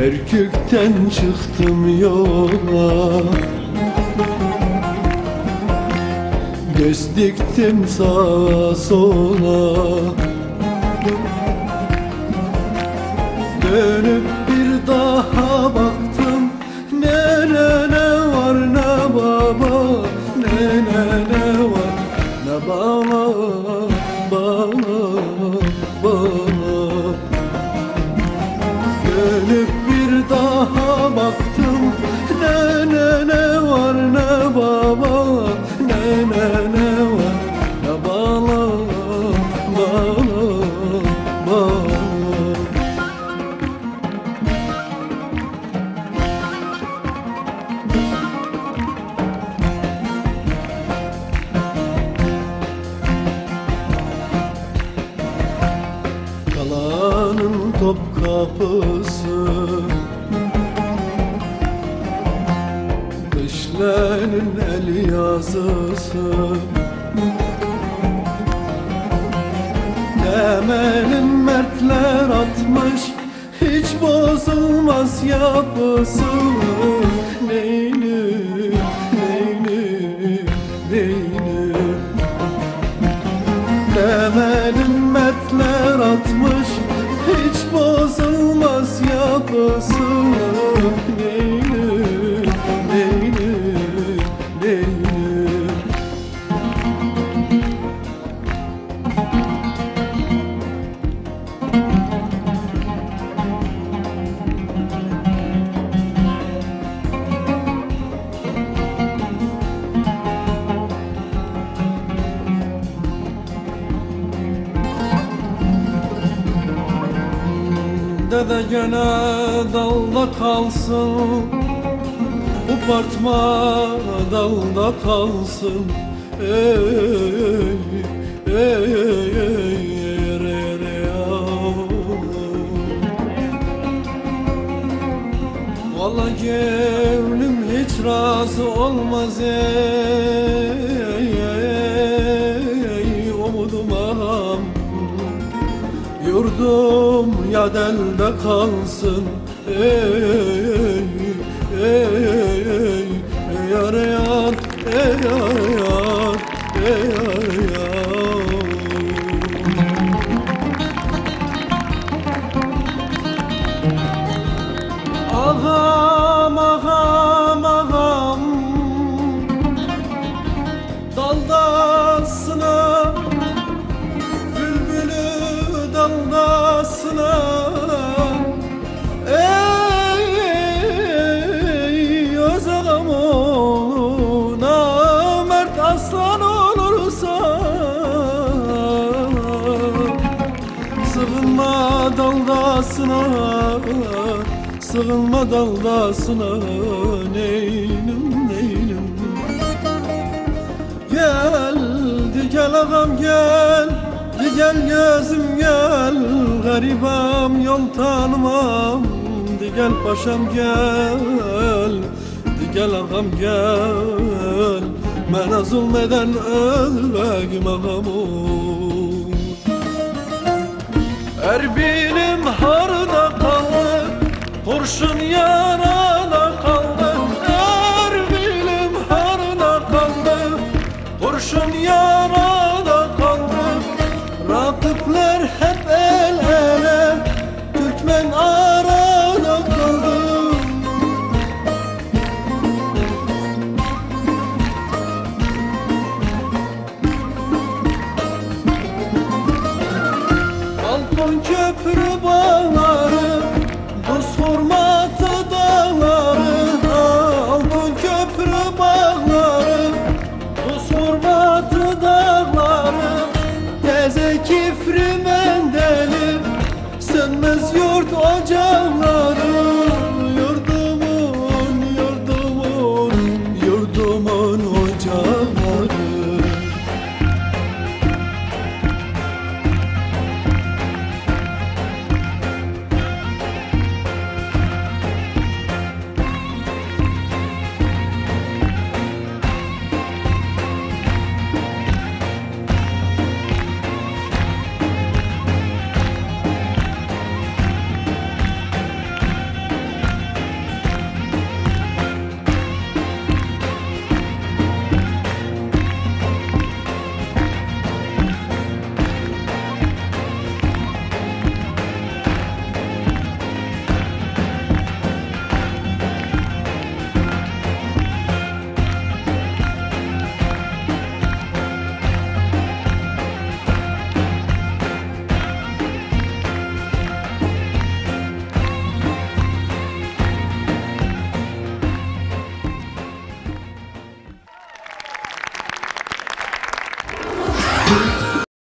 Kerkük'ten çıktım yola. Göz diktim sağa sola. Dönüp bir daha baktım. Ne ne ne var ne baba? Ne ne ne var? Ne Bana bana baktım. Ne ne ne var ne baba Ne ne ne var ne bana Bana bana Kalanın top kapısı Kışlanın el yazısı. Temelin mertler atmış Hiç bozulmaz yapısı. Neyini, neyini, neyini? Temelin metler atmış Hiç bozulmaz yapısı. Neyini, Dede gene dalda kalsın. Upartma dalda kalsın. Ey ey ey ey. Vallahi gönlüm hiç razı olmaz. Ey, ey, ey, umuduma Yurdum ya delde kalsın. Ey daldasına Sığınma daldasına Neynim neynim? Geldi gel ağam gel. Di gel gözüm gel. Garibam yol tanımam. Di gel paşam gel. Di gel ağam gel. Bana zulmeden ölmegim ağam. Oy. Erbilim 多久？